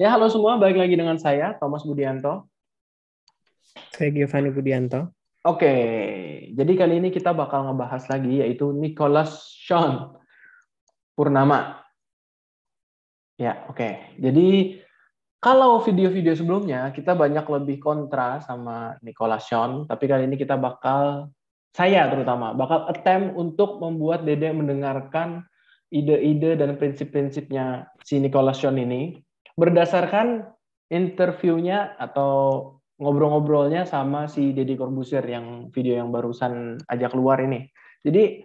Ya, halo semua. Balik lagi dengan saya, Thomas Budianto. Saya Giovanni Budianto. Oke, jadi kali ini kita bakal ngebahas lagi, yaitu Nicholas Sean Purnama. Ya, oke. Jadi, kalau video-video sebelumnya, kita banyak lebih kontra sama Nicholas Sean, tapi kali ini kita bakal, saya terutama, bakal attempt untuk membuat Dede mendengarkan ide-ide dan prinsip-prinsipnya si Nicholas Sean ini, berdasarkan interviewnya atau ngobrol-ngobrolnya sama si Deddy Corbuzier yang video yang barusan aja keluar ini. Jadi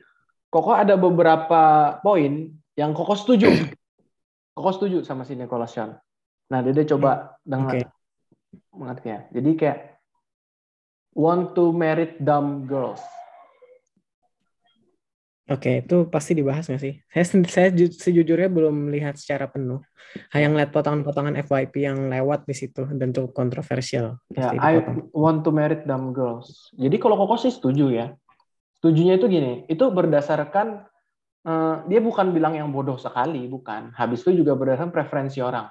Koko ada beberapa poin yang Koko setuju. Koko setuju sama si Nicholas Sean. Nah, Dede coba dengar okay. mengerti ya. Jadi kayak want to marry dumb girls. Oke, itu pasti dibahas nggak sih? Saya saya sejujurnya belum melihat secara penuh. Hanya ngeliat potongan-potongan FYP yang lewat di situ dan cukup kontroversial. Ya, I want to marry dumb girls. Jadi kalau Koko sih setuju ya. Setujunya itu gini, itu berdasarkan uh, dia bukan bilang yang bodoh sekali, bukan. Habis itu juga berdasarkan preferensi orang.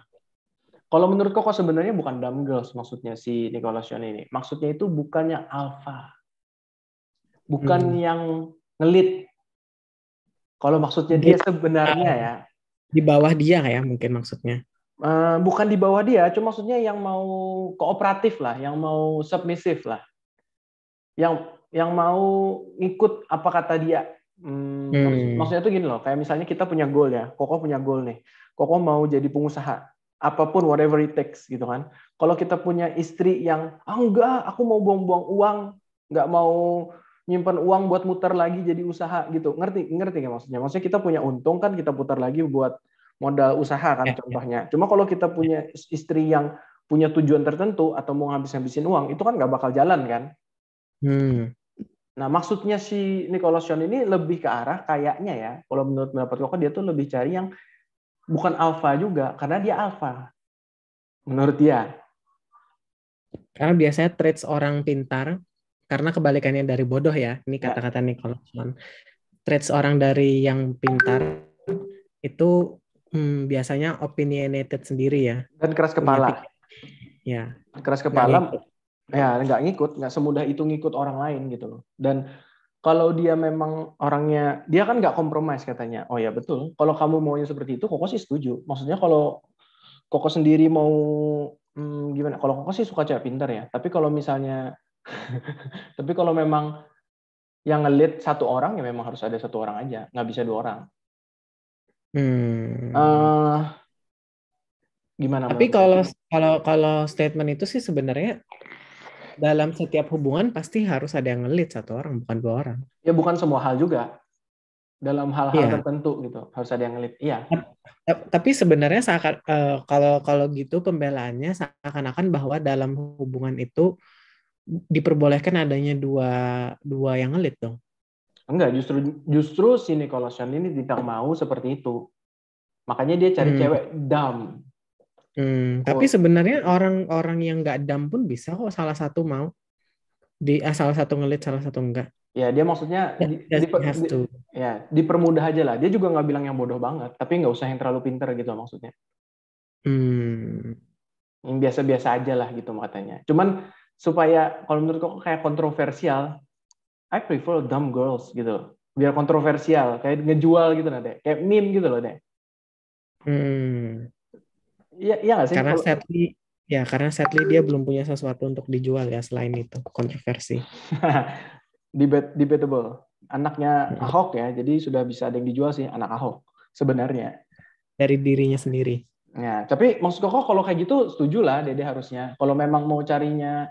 Kalau menurut Koko sebenarnya bukan dumb girls maksudnya si Nicholas Sean ini. Maksudnya itu bukannya alpha. Bukan hmm. yang ngelit kalau maksudnya dia sebenarnya ya di bawah dia ya mungkin maksudnya. Uh, bukan di bawah dia, cuma maksudnya yang mau kooperatif lah, yang mau submisif lah, yang yang mau ikut apa kata dia. Hmm, hmm. Maksudnya tuh gini loh, kayak misalnya kita punya goal ya, Koko punya goal nih, Koko mau jadi pengusaha, apa pun whatever it takes gitu kan. Kalau kita punya istri yang ah enggak, aku mau buang-buang uang, nggak mau nyimpan uang buat muter lagi jadi usaha gitu. Ngerti ngerti nggak maksudnya? Maksudnya kita punya untung kan kita putar lagi buat modal usaha kan ya, ya. contohnya. Ya. Cuma kalau kita punya istri yang punya tujuan tertentu atau mau ngabis-ngabisin uang itu kan nggak bakal jalan kan. Hmm. Nah maksudnya si Nicholas Sean ini lebih ke arah kayaknya ya. Kalau menurut pendapat koko dia tuh lebih cari yang bukan alfa juga karena dia alfa. Menurut dia. Karena biasanya traits orang pintar karena kebalikannya dari bodoh ya ini ya. kata-kata ya. Nicholson traits orang dari yang pintar itu hmm, biasanya opinionated sendiri ya. Dan keras kepala. ya. Keras kepala. Nggak ya nggak ngikut. Nggak semudah itu ngikut orang lain gitu loh. Dan kalau dia memang orangnya dia kan nggak kompromis katanya. Oh ya betul. Kalau kamu maunya seperti itu koko sih setuju. Maksudnya kalau koko sendiri mau hmm, gimana? Kalau koko sih suka cewek pintar ya. Tapi kalau misalnya Tapi kalau memang yang ngelit satu orang ya memang harus ada satu orang aja, nggak bisa dua orang. Hmm. Uh, gimana? Tapi kalau kalau kalau statement itu sih sebenarnya dalam setiap hubungan pasti harus ada yang ngelit satu orang, bukan dua orang. Ya bukan semua hal juga. Dalam hal-hal yeah. tertentu gitu harus ada yang ngelit. Iya. Tapi sebenarnya seakan, uh, kalau kalau gitu pembelaannya seakan-akan bahwa dalam hubungan itu diperbolehkan adanya dua dua yang ngelit dong. Enggak, justru justru si Nicholas Sean ini tidak mau seperti itu. Makanya dia cari hmm. cewek dam. Hmm, oh. Tapi sebenarnya orang-orang yang nggak dam pun bisa kok salah satu mau di ah, salah satu ngelit salah satu enggak. Ya dia maksudnya di, di, di, ya dipermudah aja lah. Dia juga nggak bilang yang bodoh banget, tapi nggak usah yang terlalu pinter gitu maksudnya. Hmm. Yang biasa-biasa aja lah gitu katanya. Cuman supaya kalau menurut kok kayak kontroversial, I prefer dumb girls gitu. Biar kontroversial, kayak ngejual gitu nanti, kayak meme gitu loh deh. Hmm. Iya, iya gak sih? Karena kalau... sadly, ya karena sadly dia belum punya sesuatu untuk dijual ya selain itu kontroversi. Debat, debatable. Anaknya hmm. Ahok ya, jadi sudah bisa ada yang dijual sih anak Ahok sebenarnya. Dari dirinya sendiri. Ya, tapi maksud kok kalau kayak gitu setuju lah Dede harusnya. Kalau memang mau carinya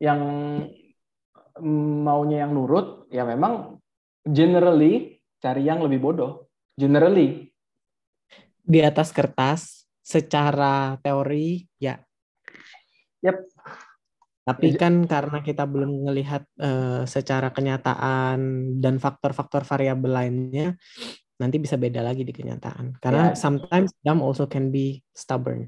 yang maunya yang nurut, ya memang generally cari yang lebih bodoh. Generally. Di atas kertas, secara teori, ya. Yep. Tapi kan karena kita belum melihat uh, secara kenyataan dan faktor-faktor variabel lainnya, nanti bisa beda lagi di kenyataan. Karena yeah. sometimes dumb also can be stubborn.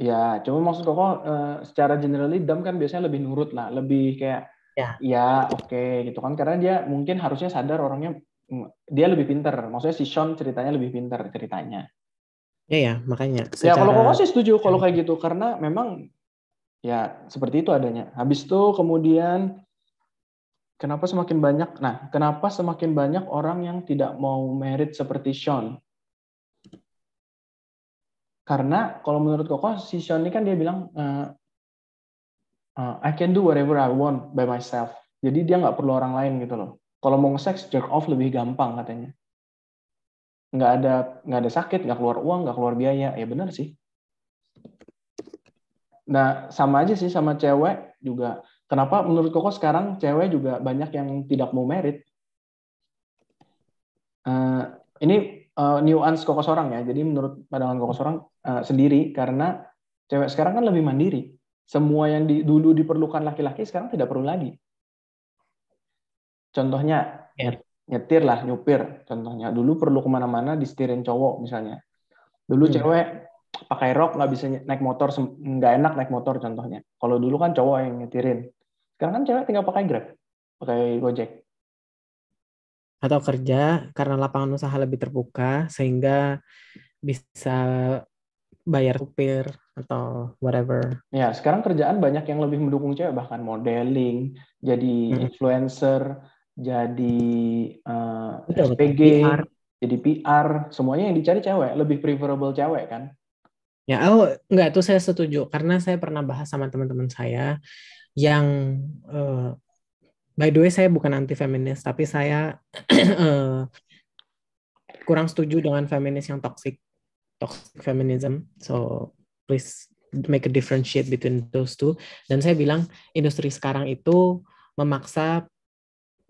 Ya, cuma maksud kok uh, secara generally Dam kan biasanya lebih nurut lah, lebih kayak ya, ya oke okay, gitu kan karena dia mungkin harusnya sadar orangnya mm, dia lebih pinter. Maksudnya si Sean ceritanya lebih pinter ceritanya. Ya ya, makanya. Secara... Ya kalau koko sih setuju kalau kayak gitu karena memang ya seperti itu adanya. Habis itu kemudian kenapa semakin banyak? Nah, kenapa semakin banyak orang yang tidak mau merit seperti Sean? Karena kalau menurut Koko si Sean ini kan dia bilang uh, uh, I can do whatever I want by myself. Jadi dia nggak perlu orang lain gitu loh. Kalau mau nge-sex jerk off lebih gampang katanya. Nggak ada nggak ada sakit nggak keluar uang nggak keluar biaya. Ya benar sih. Nah sama aja sih sama cewek juga. Kenapa menurut koko sekarang cewek juga banyak yang tidak mau merit? Uh, ini uh, nuance koko sorang ya. Jadi menurut pandangan koko sorang uh, sendiri karena cewek sekarang kan lebih mandiri. Semua yang di, dulu diperlukan laki-laki sekarang tidak perlu lagi. Contohnya yeah nyetir lah nyupir. Contohnya dulu perlu ke mana-mana disetirin cowok misalnya. Dulu hmm. cewek pakai rok nggak bisa naik motor nggak enak naik motor contohnya. Kalau dulu kan cowok yang nyetirin. Sekarang kan cewek tinggal pakai grab pakai gojek. Atau kerja karena lapangan usaha lebih terbuka sehingga bisa bayar supir atau whatever. Ya, sekarang kerjaan banyak yang lebih mendukung cewek bahkan modeling, jadi hmm. influencer, jadi uh, Betul, SPG, PR. jadi PR, semuanya yang dicari cewek, lebih preferable cewek kan? Ya, oh enggak tuh saya setuju karena saya pernah bahas sama teman-teman saya yang uh, by the way saya bukan anti feminis tapi saya uh, kurang setuju dengan feminis yang toxic toxic feminism. So please make a differentiate between those two. Dan saya bilang industri sekarang itu memaksa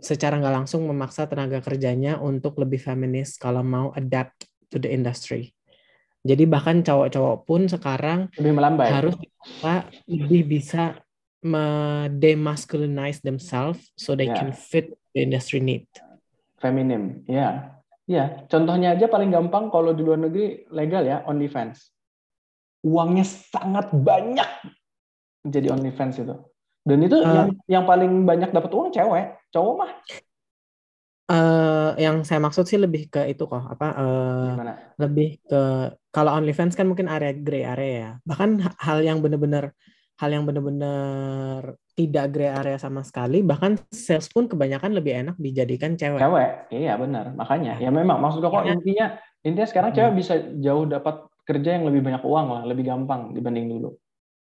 secara nggak langsung memaksa tenaga kerjanya untuk lebih feminis kalau mau adapt to the industry. Jadi bahkan cowok-cowok pun sekarang lebih melambai. harus bisa, lebih bisa demasculinize themselves so they yeah. can fit the industry need. Feminim, ya. Yeah. Ya, contohnya aja paling gampang kalau di luar negeri legal ya, OnlyFans. Uangnya sangat banyak jadi OnlyFans itu. Dan itu uh, yang yang paling banyak dapat uang cewek, cowok mah. Uh, yang saya maksud sih lebih ke itu kok apa uh, lebih ke kalau OnlyFans kan mungkin area gray area ya. Bahkan hal yang benar-benar hal yang benar-benar tidak gray area sama sekali bahkan sales pun kebanyakan lebih enak dijadikan cewek. Cewek. Iya benar. Makanya ya memang maksud kok ya. intinya intinya sekarang cewek hmm. bisa jauh dapat kerja yang lebih banyak uang lah, lebih gampang dibanding dulu.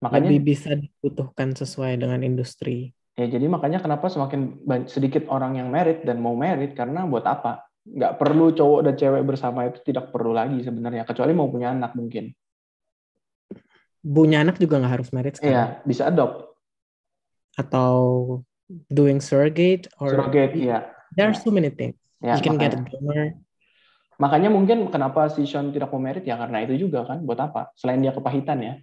Makanya lebih bisa dibutuhkan sesuai dengan industri. Ya jadi makanya kenapa semakin sedikit orang yang merit dan mau merit karena buat apa? Nggak perlu cowok dan cewek bersama itu tidak perlu lagi sebenarnya kecuali mau punya anak mungkin. Punya anak juga nggak harus merit sekarang. Iya bisa adopt. Atau doing surrogate or surrogate iya. There are so many things. Ya, you can makanya. get a donor. Makanya mungkin kenapa si Sean tidak mau merit ya karena itu juga kan buat apa? Selain dia kepahitan ya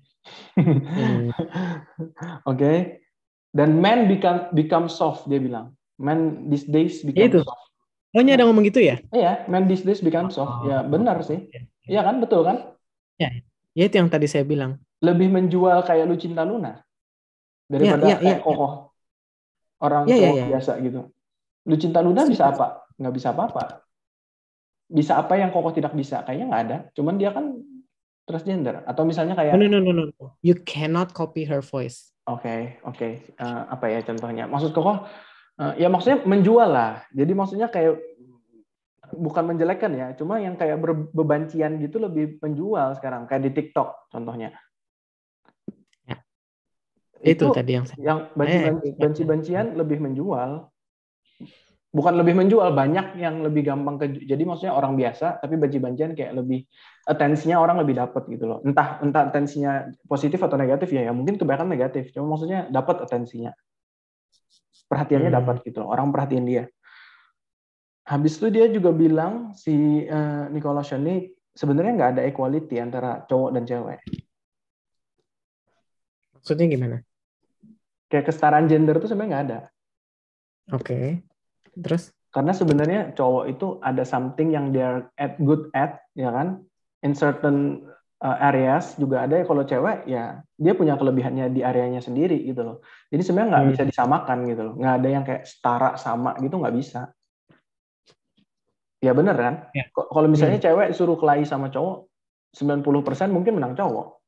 hmm. Oke. Okay. Dan man become become soft dia bilang. Man these days become itu. soft. Oh, ini ada ngomong gitu ya? Iya, man these days become soft. Oh. Ya, benar sih. Iya kan, betul kan? Ya, ya itu yang tadi saya bilang. Lebih menjual kayak lu cinta Luna daripada ya, kayak ya, kokoh. Orang ya, ya, ya. biasa gitu. Lu cinta Luna bisa apa? Nggak bisa apa-apa. Bisa apa yang kokoh tidak bisa? Kayaknya nggak ada. Cuman dia kan transgender atau misalnya kayak no no no no, no. you cannot copy her voice oke okay, oke okay. uh, eh, apa ya contohnya maksud kok uh, ya maksudnya menjual lah jadi maksudnya kayak bukan menjelekkan ya cuma yang kayak berbebancian gitu lebih menjual sekarang kayak di TikTok contohnya ya. Itu, itu tadi yang saya... yang banci-bancian lebih menjual. Bukan lebih menjual banyak yang lebih gampang ke jadi maksudnya orang biasa tapi banci-bancian kayak lebih atensinya orang lebih dapat gitu loh. Entah entah atensinya positif atau negatif ya ya mungkin kebanyakan negatif cuma maksudnya dapat atensinya perhatiannya hmm. dapat gitu loh orang perhatiin dia. Habis itu dia juga bilang si uh, Nicola ini sebenarnya nggak ada equality antara cowok dan cewek. Maksudnya gimana kayak kesetaraan gender tuh sebenarnya nggak ada oke okay Terus? Karena sebenarnya cowok itu ada something yang dia at good at, ya kan? In certain uh, areas juga ada ya kalau cewek ya dia punya kelebihannya di areanya sendiri gitu loh. Jadi sebenarnya nggak hmm. bisa disamakan gitu loh. Nggak ada yang kayak setara sama gitu nggak bisa. Ya bener kan? Ya. Kalau misalnya hmm. cewek suruh kelahi sama cowok, 90% mungkin menang cowok.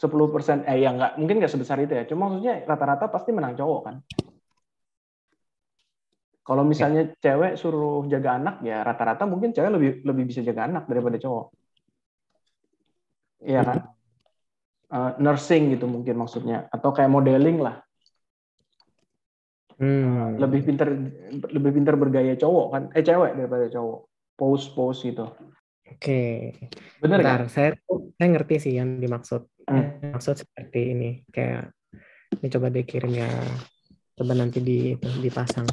10% eh ya nggak mungkin nggak sebesar itu ya. Cuma maksudnya rata-rata pasti menang cowok kan. Kalau misalnya ya. cewek suruh jaga anak ya rata-rata mungkin cewek lebih lebih bisa jaga anak daripada cowok. Iya kan? Uh, nursing gitu mungkin maksudnya atau kayak modeling lah. Hmm. Lebih pinter lebih pinter bergaya cowok kan? Eh cewek daripada cowok. Pose pose gitu. Oke. Benar kan? Saya saya ngerti sih yang dimaksud. Hmm. Maksud seperti ini kayak ini coba dikirim ya. Coba nanti di itu, dipasang.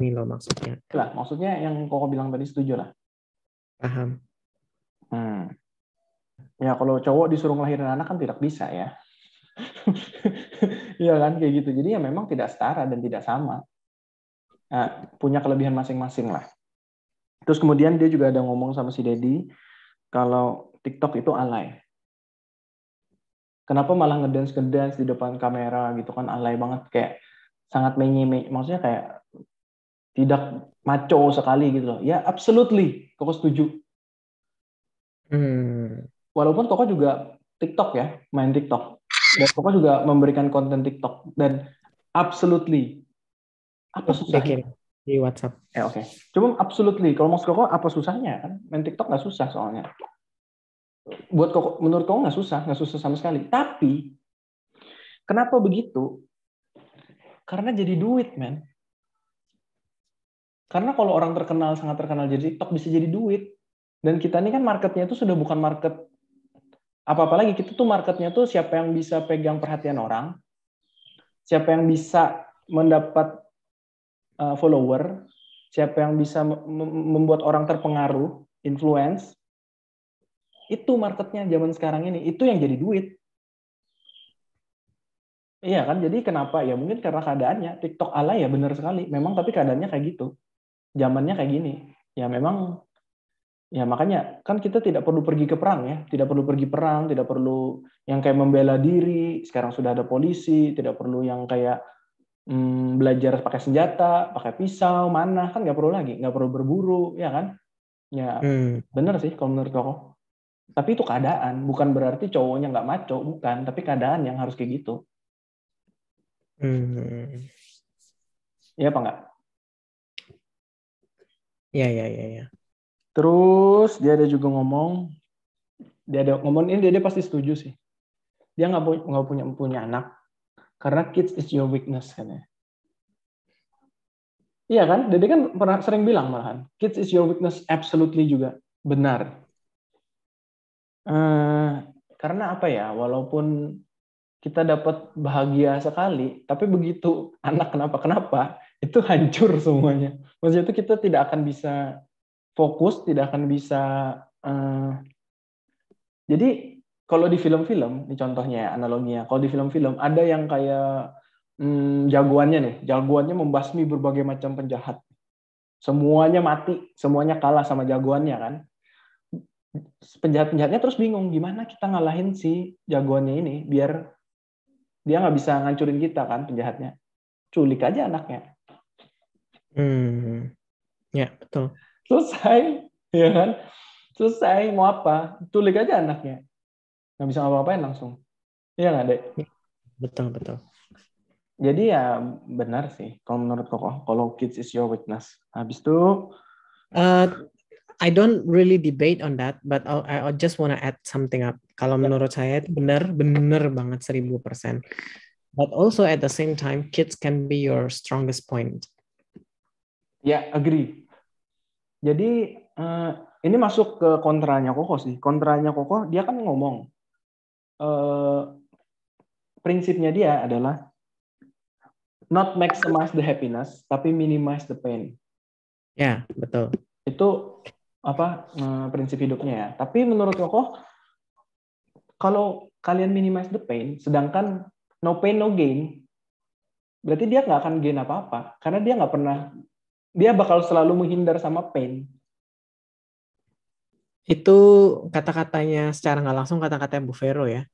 Ini loh maksudnya. Lah, maksudnya yang koko bilang tadi setuju lah. Paham. Hmm. Ya kalau cowok disuruh ngelahirin anak kan tidak bisa ya. Iya kan kayak gitu. Jadi ya memang tidak setara dan tidak sama. Nah, punya kelebihan masing-masing lah. Terus kemudian dia juga ada ngomong sama si Dedi kalau TikTok itu alay. Kenapa malah ngedance ngedance di depan kamera gitu kan alay banget kayak sangat menye maksudnya kayak tidak maco sekali gitu loh. Ya absolutely, koko setuju. Hmm. Walaupun koko juga TikTok ya, main TikTok. Dan koko juga memberikan konten TikTok dan absolutely apa susahnya? Di WhatsApp. Ya oke. Okay. Cuma absolutely kalau mau koko apa susahnya kan? Main TikTok nggak susah soalnya. Buat koko menurut koko nggak susah, nggak susah sama sekali. Tapi kenapa begitu? Karena jadi duit, men. Karena kalau orang terkenal sangat terkenal jadi TikTok bisa jadi duit. Dan kita ini kan marketnya itu sudah bukan market apa-apa lagi. Kita tuh marketnya tuh siapa yang bisa pegang perhatian orang, siapa yang bisa mendapat uh, follower, siapa yang bisa membuat orang terpengaruh, influence, itu marketnya zaman sekarang ini. Itu yang jadi duit. Iya kan, jadi kenapa ya mungkin karena keadaannya TikTok ala ya benar sekali. Memang tapi keadaannya kayak gitu, zamannya kayak gini. Ya memang ya makanya kan kita tidak perlu pergi ke perang ya, tidak perlu pergi perang, tidak perlu yang kayak membela diri. Sekarang sudah ada polisi, tidak perlu yang kayak hmm, belajar pakai senjata, pakai pisau, mana kan nggak perlu lagi, nggak perlu berburu, ya kan? Ya hmm. bener sih kalau menurut koko. Tapi itu keadaan, bukan berarti cowoknya nggak maco, bukan. Tapi keadaan yang harus kayak gitu. Hmm. Iya apa enggak? Iya, iya, iya. Ya. Terus dia ada juga ngomong, dia ada ngomong ini dia, dia pasti setuju sih. Dia nggak nggak punya punya anak, karena kids is your weakness kan ya. Iya kan? Dede kan pernah sering bilang malahan, kids is your weakness absolutely juga. Benar. Uh, karena apa ya, walaupun kita dapat bahagia sekali, tapi begitu anak kenapa-kenapa, itu hancur semuanya. Maksudnya itu kita tidak akan bisa fokus, tidak akan bisa... Uh, jadi kalau di film-film, ini contohnya analoginya, kalau di film-film ada yang kayak hmm, jagoannya nih, jagoannya membasmi berbagai macam penjahat. Semuanya mati, semuanya kalah sama jagoannya kan. Penjahat-penjahatnya terus bingung gimana kita ngalahin si jagoannya ini biar dia nggak bisa ngancurin kita kan penjahatnya. Culik aja anaknya. Hmm, ya betul. Selesai, ya kan? Selesai mau apa? Culik aja anaknya nggak bisa ngapa-ngapain langsung. Iya nggak, Dek? Betul, betul. Jadi ya benar sih kalau menurut Koko, kalau kids is your witness. Habis itu uh, I don't really debate on that, but I, I just wanna add something up. Kalau yeah. menurut saya itu benar, benar banget seribu persen. But also at the same time, kids can be your strongest point. Ya, yeah, agree. Jadi uh, ini masuk ke kontranya Koko sih. Kontranya Koko, dia kan ngomong Eh, prinsipnya dia adalah not maximize the happiness, tapi minimize the pain. Ya, betul. Itu apa uh, prinsip hidupnya ya. Tapi menurut Koko, kalau kalian minimize the pain, sedangkan no pain no gain, berarti dia nggak akan gain apa-apa, karena dia nggak pernah, dia bakal selalu menghindar sama pain. Itu kata-katanya secara nggak langsung kata-katanya Bu Vero ya.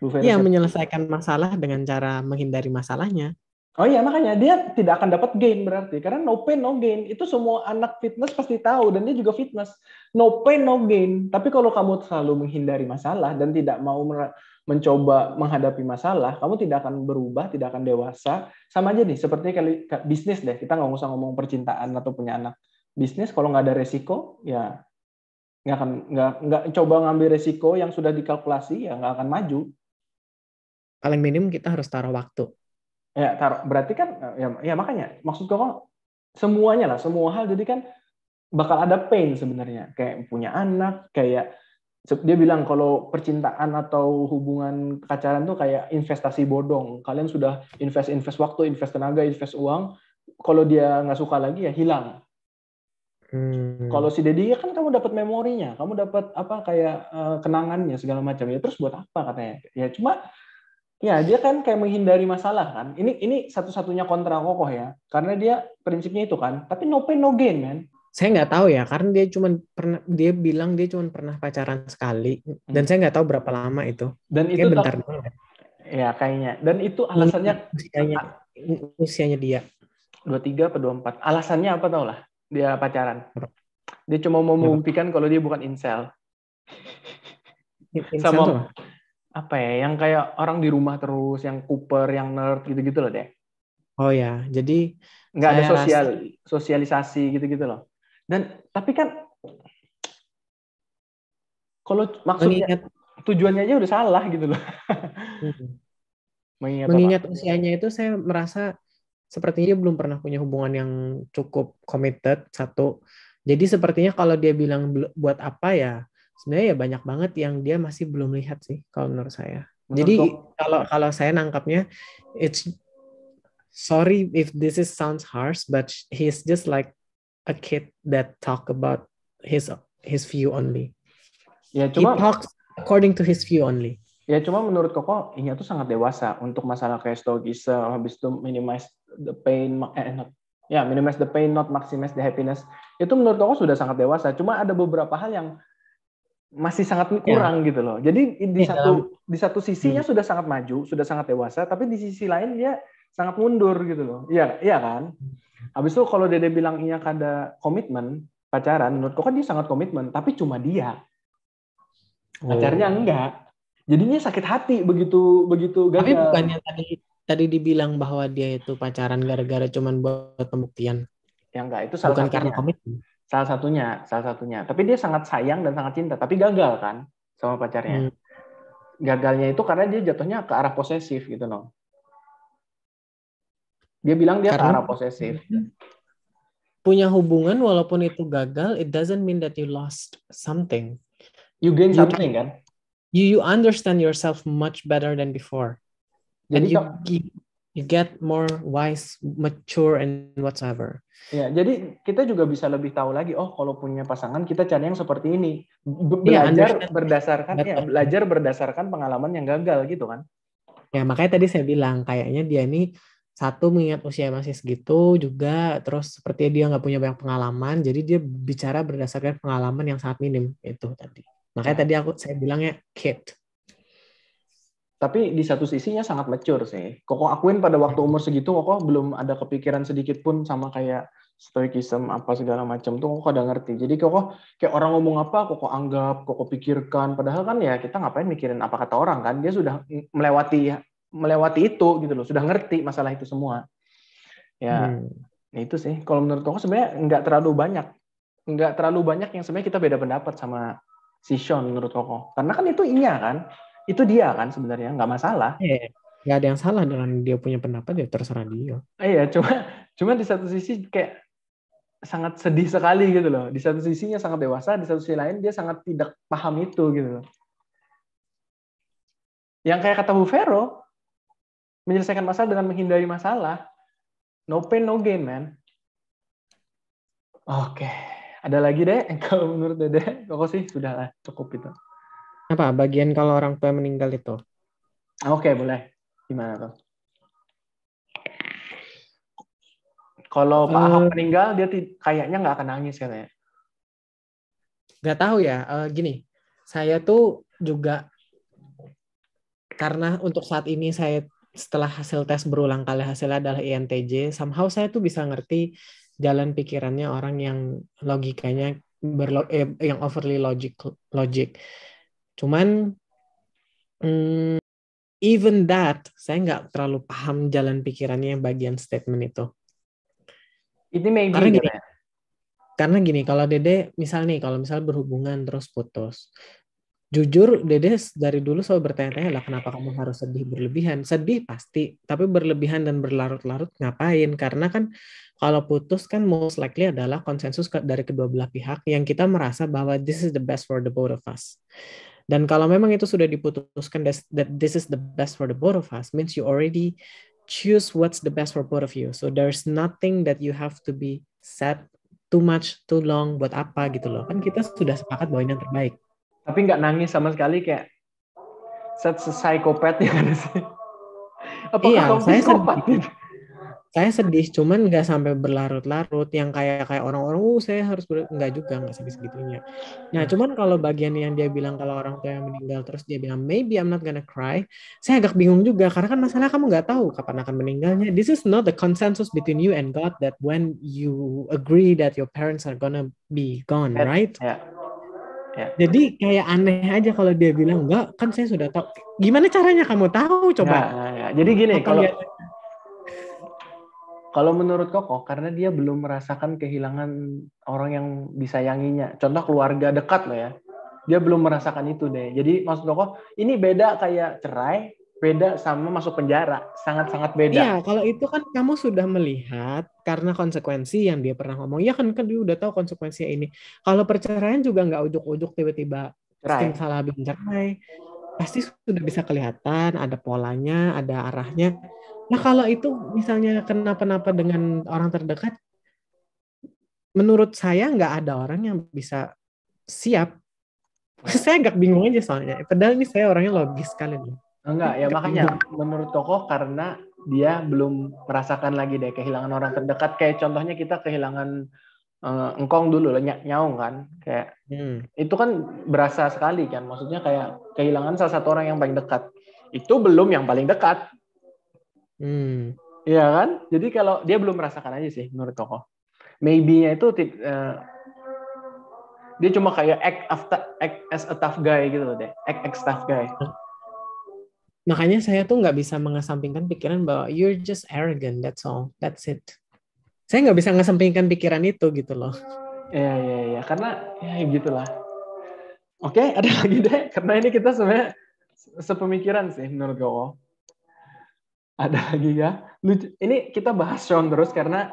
Bu Vero ya, menyelesaikan masalah dengan cara menghindari masalahnya. Oh iya makanya dia tidak akan dapat gain berarti. Karena no pain no gain. Itu semua anak fitness pasti tahu dan dia juga fitness. No pain no gain. Tapi kalau kamu selalu menghindari masalah dan tidak mau mencoba menghadapi masalah kamu tidak akan berubah tidak akan dewasa. Sama aja nih seperti kali bisnis deh. Kita nggak usah ngomong percintaan atau punya anak bisnis. Kalau nggak ada resiko ya nggak akan nggak nggak coba ngambil resiko yang sudah dikalkulasi ya nggak akan maju paling minim kita harus taruh waktu. Ya taruh berarti kan ya, ya makanya maksud kok semuanya lah semua hal jadi kan bakal ada pain sebenarnya. Kayak punya anak kayak dia bilang kalau percintaan atau hubungan pacaran tuh kayak investasi bodong. Kalian sudah invest invest waktu invest tenaga invest uang kalau dia nggak suka lagi ya hilang. Hmm. kalau si Dedi ya kan kamu dapat memorinya kamu dapat apa kayak uh, kenangannya segala macam ya. Terus buat apa katanya? Ya cuma Ya, dia kan kayak menghindari masalah kan. Ini ini satu-satunya kontra kokoh ya. Karena dia prinsipnya itu kan. Tapi no pain no gain, man. Saya nggak tahu ya, karena dia cuma pernah dia bilang dia cuma pernah pacaran sekali hmm. dan saya nggak tahu berapa lama itu. Dan itu bentar dulu. Ya, kayaknya. Dan itu alasannya usianya usianya dia 23 atau 24. Alasannya apa tau lah? Dia pacaran. Dia cuma mau membuktikan kalau dia bukan incel. incel sama apa ya yang kayak orang di rumah terus yang Cooper yang nerd gitu-gitu loh deh oh ya jadi nggak ada sosial rasa... sosialisasi gitu-gitu loh. Dan tapi kan kalau maksudnya mengingat, tujuannya aja udah salah gitu loh. Hmm. mengingat, mengingat usianya itu saya merasa sepertinya dia belum pernah punya hubungan yang cukup committed satu. Jadi sepertinya kalau dia bilang buat apa ya sebenarnya ya banyak banget yang dia masih belum lihat sih kalau menurut saya. Menurut Jadi kalau kalau saya nangkapnya it's sorry if this is sounds harsh but he's just like a kid that talk about his his view only. Ya cuma He talks according to his view only. Ya cuma menurut Koko ini tuh sangat dewasa untuk masalah kayak stoicism habis itu minimize the pain eh, not, ya minimize the pain not maximize the happiness. Itu menurut Koko sudah sangat dewasa. Cuma ada beberapa hal yang masih sangat ya. kurang ya. gitu loh. Jadi di ya, satu di satu sisinya hmm. sudah sangat maju, sudah sangat dewasa, tapi di sisi lain dia sangat mundur gitu loh. Iya, iya kan? Habis itu kalau Dede bilang iya ada komitmen pacaran, menurutku kan dia sangat komitmen, tapi cuma dia. Pacarnya oh. enggak. Jadinya sakit hati begitu begitu gagal. Tapi bukannya tadi tadi dibilang bahwa dia itu pacaran gara-gara cuman buat pembuktian. Ya enggak, itu salah Bukan karena komitmen Salah satunya, salah satunya. Tapi dia sangat sayang dan sangat cinta, tapi gagal kan sama pacarnya. Hmm. Gagalnya itu karena dia jatuhnya ke arah posesif gitu loh. Dia bilang dia karena ke arah posesif. Punya hubungan walaupun itu gagal, it doesn't mean that you lost something. You gain something you, kan? You you understand yourself much better than before. Jadi and you, you get more wise, mature and whatsoever. Ya, jadi kita juga bisa lebih tahu lagi. Oh, kalau punya pasangan kita cari yang seperti ini. Iya, belajar ya, berdasarkan ya, belajar berdasarkan pengalaman yang gagal gitu kan? Ya, makanya tadi saya bilang kayaknya dia ini satu mengingat usia masih segitu juga terus seperti dia nggak punya banyak pengalaman jadi dia bicara berdasarkan pengalaman yang sangat minim itu tadi makanya ya. tadi aku saya bilangnya kid tapi di satu sisinya sangat mature sih. Koko akuin pada waktu umur segitu Koko belum ada kepikiran sedikit pun sama kayak stoikism apa segala macam tuh Koko udah ngerti. Jadi Koko kayak orang ngomong apa Koko anggap, Koko pikirkan. Padahal kan ya kita ngapain mikirin apa kata orang kan. Dia sudah melewati melewati itu gitu loh. Sudah ngerti masalah itu semua. Ya, hmm. itu sih. Kalau menurut Koko sebenarnya nggak terlalu banyak. Nggak terlalu banyak yang sebenarnya kita beda pendapat sama si Sean menurut Koko. Karena kan itu inya kan itu dia kan sebenarnya nggak masalah. Iya, nggak ada yang salah dengan dia punya pendapat ya terserah dia. Iya, cuma cuma di satu sisi kayak sangat sedih sekali gitu loh. Di satu sisinya sangat dewasa, di satu sisi lain dia sangat tidak paham itu gitu loh. Yang kayak kata Bu Vero, menyelesaikan masalah dengan menghindari masalah. No pain, no gain, man. Oke. Ada lagi deh, kalau menurut Dede, kok sih sudah lah, cukup itu. Apa bagian kalau orang tua meninggal itu? Oke, boleh. Gimana tuh? Kalau Pak Ahok uh, meninggal, dia kayaknya nggak akan nangis katanya. Nggak tahu ya. Uh, gini, saya tuh juga karena untuk saat ini saya setelah hasil tes berulang kali hasilnya adalah INTJ, somehow saya tuh bisa ngerti jalan pikirannya orang yang logikanya berlo eh, yang overly logic logic. Cuman hmm, even that saya nggak terlalu paham jalan pikirannya yang bagian statement itu. Ini maybe karena gini, ya? karena gini kalau Dede misal nih kalau misal berhubungan terus putus, jujur Dede dari dulu selalu bertanya-tanya lah kenapa kamu harus sedih berlebihan. Sedih pasti, tapi berlebihan dan berlarut-larut ngapain? Karena kan kalau putus kan most likely adalah konsensus dari kedua belah pihak yang kita merasa bahwa this is the best for the both of us. Dan kalau memang itu sudah diputuskan that this is the best for the both of us, means you already choose what's the best for both of you. So there's nothing that you have to be sad too much, too long, buat apa gitu loh. Kan kita sudah sepakat bahwa ini yang terbaik. Tapi nggak nangis sama sekali kayak set psikopat ya kan sih? Apakah iya, saya psikopat? Sedih saya sedih cuman nggak sampai berlarut-larut yang kayak kayak orang-orang uh saya harus ber... nggak juga nggak sampai segitunya nah cuman kalau bagian yang dia bilang kalau orang tua yang meninggal terus dia bilang maybe I'm not gonna cry saya agak bingung juga karena kan masalah kamu nggak tahu kapan akan meninggalnya this is not the consensus between you and God that when you agree that your parents are gonna be gone right yeah. Yeah. Jadi kayak aneh aja kalau dia bilang enggak, kan saya sudah tahu. Gimana caranya kamu tahu coba? Ya, ya, ya. Jadi gini, kalau kalau menurut Koko, karena dia belum merasakan kehilangan orang yang disayanginya. Contoh keluarga dekat loh ya. Dia belum merasakan itu deh. Jadi maksud Koko, ini beda kayak cerai, beda sama masuk penjara. Sangat-sangat beda. Iya, kalau itu kan kamu sudah melihat karena konsekuensi yang dia pernah ngomong. Iya kan, kan dia udah tahu konsekuensinya ini. Kalau perceraian juga nggak ujuk-ujuk tiba-tiba cerai. salah cerai. Pasti sudah bisa kelihatan, ada polanya, ada arahnya Nah kalau itu misalnya kenapa-napa dengan orang terdekat, menurut saya nggak ada orang yang bisa siap. saya agak bingung aja soalnya. Padahal ini saya orangnya logis sekali nih. Enggak, ya makanya menurut tokoh karena dia belum merasakan lagi deh kehilangan orang terdekat. Kayak contohnya kita kehilangan uh, engkong dulu lah nyaung kan kayak hmm. itu kan berasa sekali kan maksudnya kayak kehilangan salah satu orang yang paling dekat itu belum yang paling dekat Hmm. Iya kan? Jadi kalau dia belum merasakan aja sih menurut tokoh. Maybe-nya itu uh, dia cuma kayak act, after, act as a tough guy gitu loh deh. Act as tough guy. Makanya saya tuh nggak bisa mengesampingkan pikiran bahwa you're just arrogant, that's all, that's it. Saya nggak bisa mengesampingkan pikiran itu gitu loh. Iya iya iya, karena ya gitulah. Oke, ada lagi deh, karena ini kita sebenarnya sepemikiran sih menurut gue ada lagi ya. Lucu. Ini kita bahas Sean terus karena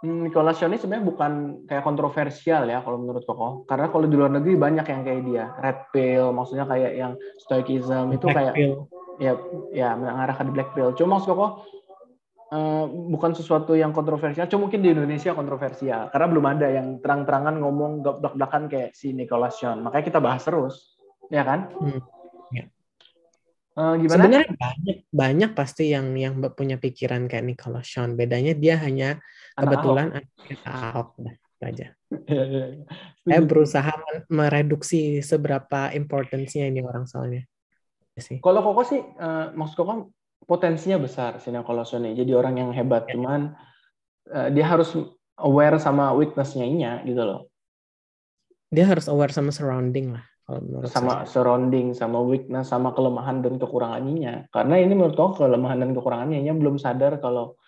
hmm, Nicolas Sean ini sebenarnya bukan kayak kontroversial ya kalau menurut Koko. Karena kalau di luar negeri banyak yang kayak dia. Red pill, maksudnya kayak yang stoicism itu black kayak pill. ya ya mengarah ke black pill. Cuma maksud Koko Uh, bukan sesuatu yang kontroversial, cuma mungkin di Indonesia kontroversial karena belum ada yang terang-terangan ngomong belak-belakan kayak si Nicolas Sean. Makanya kita bahas terus, ya kan? Hmm. Uh, gimana? Sebenarnya banyak banyak pasti yang yang punya pikiran kayak Nicholas Sean. Bedanya dia hanya anak kebetulan anak Ahok aja. Iya, iya, iya. Saya berusaha mereduksi seberapa importansinya ini orang soalnya. Kalau Koko sih, uh, maksud Koko potensinya besar Sean ini. Jadi orang yang hebat, ya. cuman uh, dia harus aware sama weakness-nya gitu loh. Dia harus aware sama surrounding lah sama saya. surrounding, sama weakness, sama kelemahan dan kekurangannya. Karena ini menurut aku kelemahan dan kekurangannya belum sadar kalau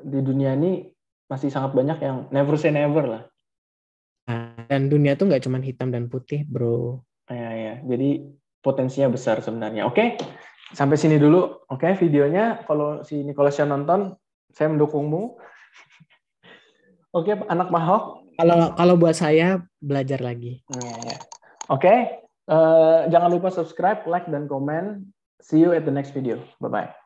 di dunia ini masih sangat banyak yang never say never lah. Dan dunia tuh nggak cuma hitam dan putih, bro. Ya, ya. Jadi potensinya besar sebenarnya. Oke, sampai sini dulu. Oke, videonya kalau si Nicholas nonton, saya mendukungmu. Oke, anak Mahok. Kalau kalau buat saya belajar lagi. Oke, okay? uh, jangan lupa subscribe, like, dan komen. See you at the next video. Bye-bye.